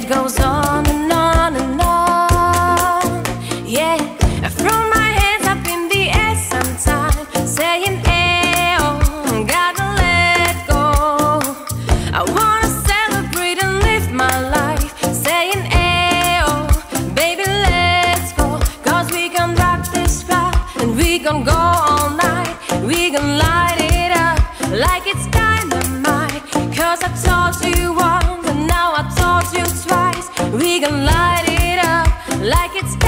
it goes on and on and on. Yeah, I throw my hands up in the air sometimes, saying, Hey, oh, gotta let go. I wanna celebrate and live my life, saying, Hey, oh, baby, let's go. Cause we can rock this fly and we can go all night. We can light it up like it's. like it's.